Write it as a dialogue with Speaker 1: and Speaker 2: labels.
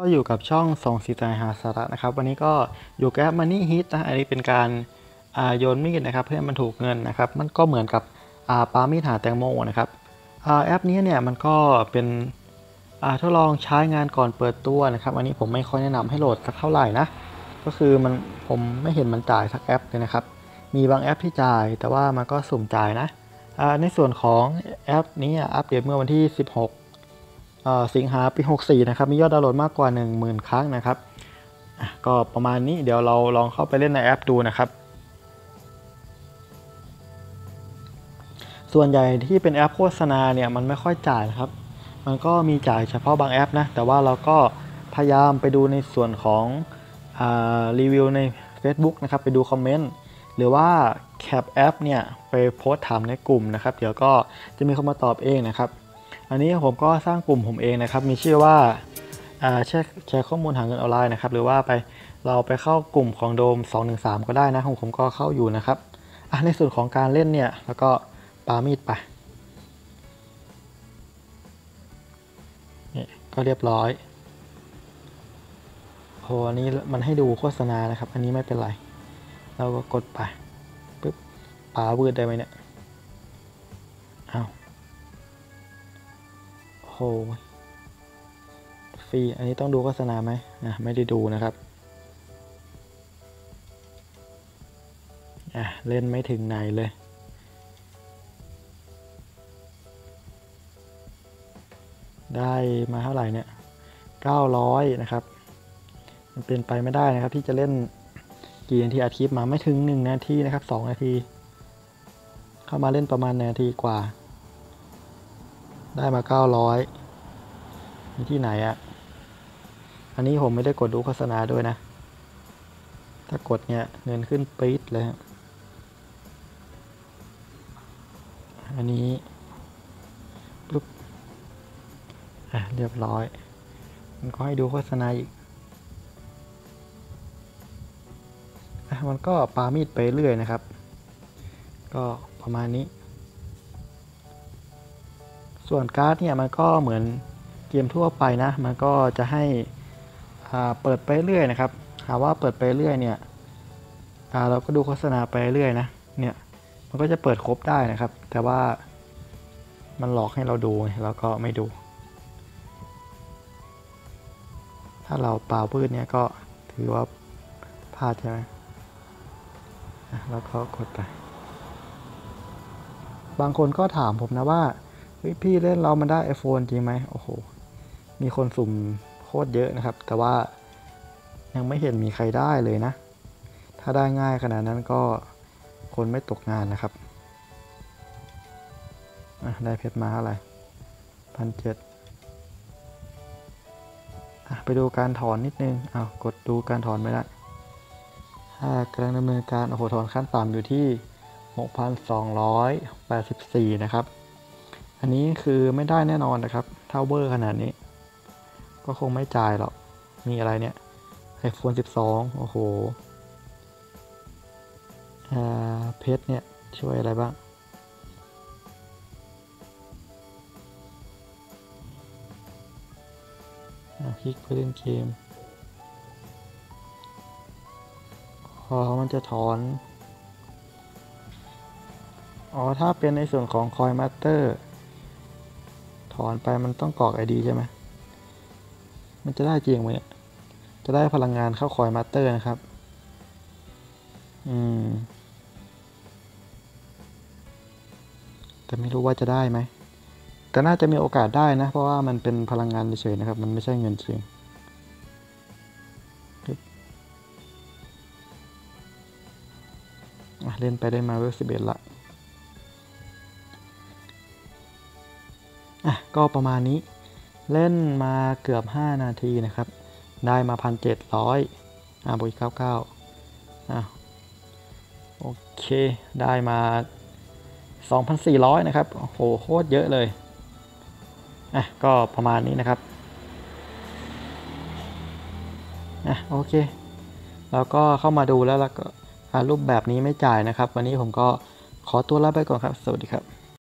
Speaker 1: ก็อยู่กับช่องส่งสีสันหาสาระนะครับ วันนี้ก็อยู่กับแอป Money Hit นะอันนี้เป็นการโยนมีดนะครับ เพื่อให้มันถูกเงินนะครับ มันก็เหมือนกับอ่าปามีดหาแตงโมนะครับอแอปนี้เนี่ยมันก็เป็นทดลองใช้งานก่อนเปิดตัวนะครับ อันนี้ผมไม่ค่อยแนะนำให้โหลดสักเท่าไหร่นะก็คือมันผมไม่เห็นมันจ่ายสักแอปเลยนะครับ มีบางแอปที่จ่ายแต่ว่ามันก็สุ่มจ่ายนะในส่วนของแอปนี้อัปเดตเมื่อวันที่ 16 สิงหาปี 64 นะครับ มียอดดาวน์โหลดมากกว่า 10,000 ครั้งนะครับ ก็ประมาณนี้เดี๋ยวเราลองเข้าไปเล่นในแอปดูนะครับ ส่วนใหญ่ที่เป็นแอปโฆษณาเนี่ยมันไม่ค่อยจ่ายนะครับ มันก็มีจ่ายเฉพาะบางแอปนะ แต่ว่าเราก็พยายามไปดูในส่วนของอรีวิวใน Facebook นะครับ ไปดูคอมเมนต์หรือว่าแคปแอปเนี่ยไปโพสต์ถามในกลุ่มนะครับ เดี๋ยวก็จะมีคนมาตอบเองนะครับ อันนี้ผมก็สร้างกลุ่มผมเองนะครับ มีชื่อว่าแชร์แชร์ข้อมูลหาเงินออนไลน์นะครับ หรือว่าไปเราไปเข้ากลุ่มของโดม 213 ก็ได้นะของผมก็เข้าอยู่นะครับในส่วนของการเล่นเนี่ย แล้วก็ปามีดไปนี่ก็เรียบร้อยโอ้อันนี้มันให้ดูโฆษณานะครับ อันนี้ไม่เป็นไร เราก็กดไปปึ๊บปาวืดได้ไหมเนี่ย อ้าว โหฟรี อันนี้ต้องดูโฆษณาไหมอะไม่ได้ดูนะครับอะเล่นไม่ถึงไหนเลย ได้มาเท่าไหร่เนี่ย 900 นะครับ มันเป็นไปไม่ได้นะครับ ที่จะเล่นกี่นาทีอาทิตย์มาไม่ถึง 1 นาทีนะครับ 2 นาที เข้ามาเล่นประมาณนาทีกว่า ได้มา900มีที่ไหนอะอันนี้ผมไม่ได้กดดูโฆษณาด้วยนะ ถ้ากดเนี่ยเงินขึ้นปี๊ดเลย อันนี้ปุ๊บ อะ เรียบร้อย มันก็ให้ดูโฆษณาอีก อะ มันก็ปามีดไปเรื่อยนะครับ ก็ประมาณนี้ ส่วนการ์ดเนี่ยมันก็เหมือนเกมทั่วไปนะ มันก็จะให้เปิดไปเรื่อยนะครับหาว่าเปิดไปเรื่อยเนี่ยเราก็ดูโฆษณาไปเรื่อยนะเนี่ยมันก็จะเปิดครบได้นะครับ แต่ว่ามันหลอกให้เราดูเราก็ไม่ดู ถ้าเราเปล่าพืชเนี่ยก็ถือว่าพลาดใช่ไหมแล้วก็กดไป บางคนก็ถามผมนะว่า ฮ้ยพี่เล่นเรามันได้ iPhone จริงไหมโอ้โห มีคนสุ่มโคตรเยอะนะครับ แต่ว่ายังไม่เห็นมีใครได้เลยนะ ถ้าได้ง่ายขนาดนั้นก็คนไม่ตกงานนะครับได้เพชรมาเท่าไหร่พันเจ็ดไปดูการถอนนิดนึงอ้าวกดดูการถอนไม่ได้ถ้ากำลังดำเนินการโอ้โหถอนขั้นต่ำอยู่ที่ 6,284 นะครับ อันนี้คือไม่ได้แน่นอนนะครับเท่าเบอร์ขนาดนี้ ก็คงไม่จ่ายหรอก มีอะไรเนี่ย iPhone 12 โอ้โหอ่าเพชรเนี่ย ช่วยอะไรบ้าง คลิกไปเล่นเกม พอมันจะถอน อ๋อ ถ้าเป็นในส่วนของ Coin Master ถอนไปมันต้องกรอก ID ใช่ไหมมันจะได้จริงไหมเนี่ยจะได้พลังงานเข้า Coin Master นะครับ อืม แต่ไม่รู้ว่าจะได้ไหม แต่น่าจะมีโอกาสได้นะ เพราะว่ามันเป็นพลังงานเฉยๆนะครับ มันไม่ใช่เงินจริงเล่นไปได้มาเวลสิบเอ็ดละ อะก็ประมาณนี้เล่นมาเกือบ 5 นาทีนะครับ ได้มาพันเจ็ดร้อยอะบวกเก้าเก้าอะโอเคได้มา 2,400 นะครับ โอ้โหโคตรเยอะเลยอะก็ประมาณนี้นะครับอะโอเคแล้วก็เข้ามาดูแล้วแล้วก็รูปแบบนี้ไม่จ่ายนะครับ วันนี้ผมก็ขอตัวลาไปก่อนครับ สวัสดีครับ